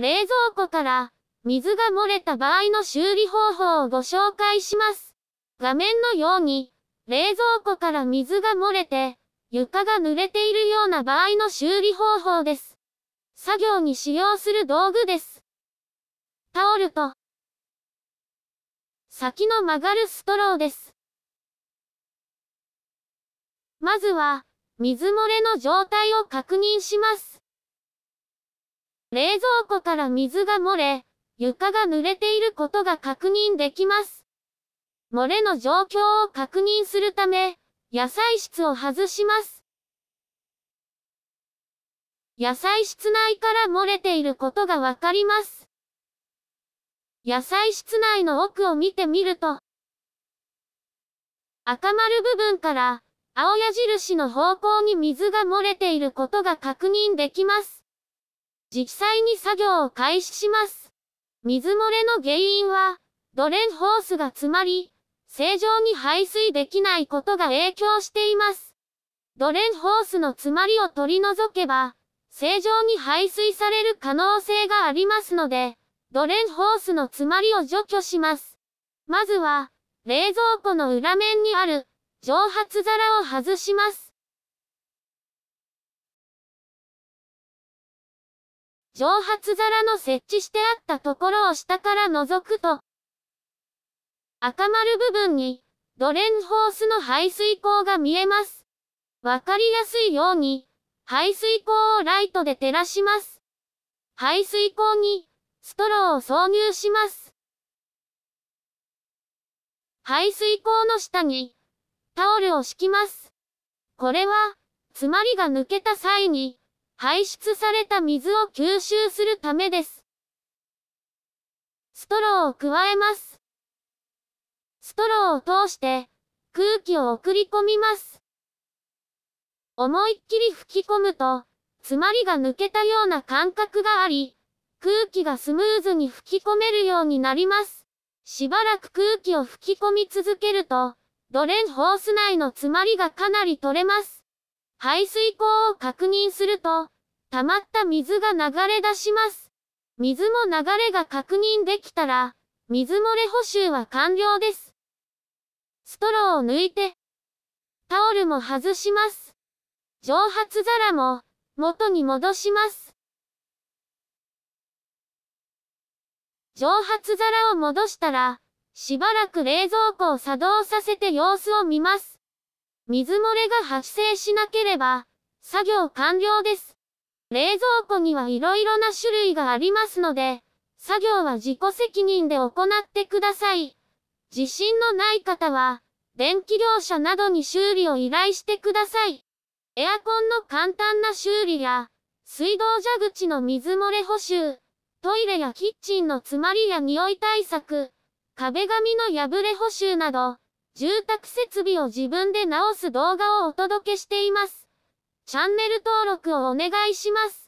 冷蔵庫から水が漏れた場合の修理方法をご紹介します。画面のように、冷蔵庫から水が漏れて、床が濡れているような場合の修理方法です。作業に使用する道具です。タオルと、先の曲がるストローです。まずは、水漏れの状態を確認します。冷蔵庫から水が漏れ、床が濡れていることが確認できます。漏れの状況を確認するため、野菜室を外します。野菜室内から漏れていることがわかります。野菜室内の奥を見てみると、赤丸部分から青矢印の方向に水が漏れていることが確認できます。実際に作業を開始します。水漏れの原因は、ドレンホースが詰まり、正常に排水できないことが影響しています。ドレンホースの詰まりを取り除けば、正常に排水される可能性がありますので、ドレンホースの詰まりを除去します。まずは、冷蔵庫の裏面にある、蒸発皿を外します。蒸発皿の設置してあったところを下から覗くと、赤丸部分に、ドレンホースの排水口が見えます。わかりやすいように、排水口をライトで照らします。排水口に、ストローを挿入します。排水口の下に、タオルを敷きます。これは、詰まりが抜けた際に、排出された水を吸収するためです。ストローを加えます。ストローを通して空気を送り込みます。思いっきり吹き込むと、詰まりが抜けたような感覚があり、空気がスムーズに吹き込めるようになります。しばらく空気を吹き込み続けると、ドレンホース内の詰まりがかなり取れます。排水口を確認すると、溜まった水が流れ出します。水も流れが確認できたら、水漏れ補修は完了です。ストローを抜いて、タオルも外します。蒸発皿も元に戻します。蒸発皿を戻したら、しばらく冷蔵庫を作動させて様子を見ます。水漏れが発生しなければ、作業完了です。冷蔵庫にはいろいろな種類がありますので、作業は自己責任で行ってください。自信のない方は、電気業者などに修理を依頼してください。エアコンの簡単な修理や、水道蛇口の水漏れ補修、トイレやキッチンの詰まりや匂い対策、壁紙の破れ補修など、住宅設備を自分で直す動画をお届けしています。チャンネル登録をお願いします。